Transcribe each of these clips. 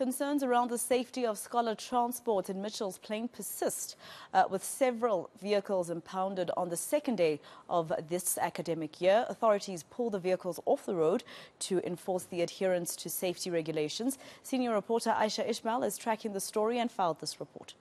Concerns around the safety of scholar transport in Mitchell's Plain persist, uh, with several vehicles impounded on the second day of this academic year. Authorities pulled the vehicles off the road to enforce the adherence to safety regulations. Senior reporter Ayesha Ismail is tracking the story and filed this report.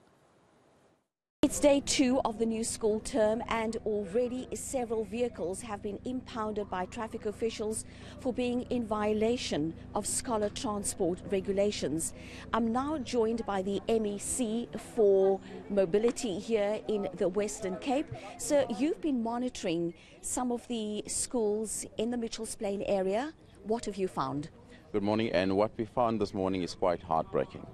It's day two of the new school term and already several vehicles have been impounded by traffic officials for being in violation of scholar transport regulations. I'm now joined by the MEC for mobility here in the Western Cape. So you've been monitoring some of the schools in the Mitchells Plain area. What have you found? Good morning and what we found this morning is quite heartbreaking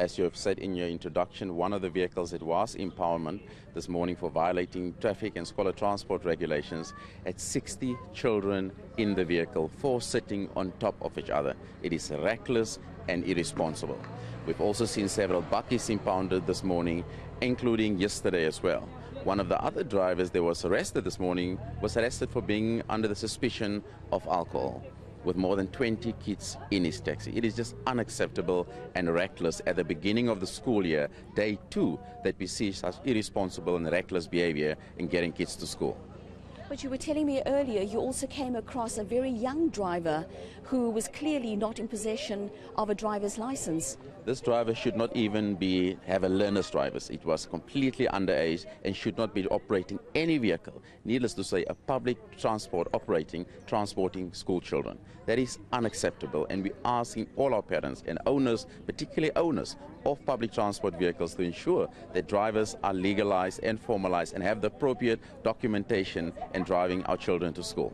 as you have said in your introduction, one of the vehicles that was impoundment this morning for violating traffic and scholar transport regulations had 60 children in the vehicle, four sitting on top of each other. It is reckless and irresponsible. We've also seen several bakkies impounded this morning, including yesterday as well. One of the other drivers that was arrested this morning was arrested for being under the suspicion of alcohol with more than 20 kids in his taxi. It is just unacceptable and reckless at the beginning of the school year, day two, that we see such irresponsible and reckless behavior in getting kids to school. But you were telling me earlier you also came across a very young driver who was clearly not in possession of a driver's license. This driver should not even be have a learner's driver's. It was completely underage and should not be operating any vehicle. Needless to say, a public transport operating, transporting school children. That is unacceptable and we are asking all our parents and owners, particularly owners of public transport vehicles to ensure that drivers are legalized and formalized and have the appropriate documentation and driving our children to school.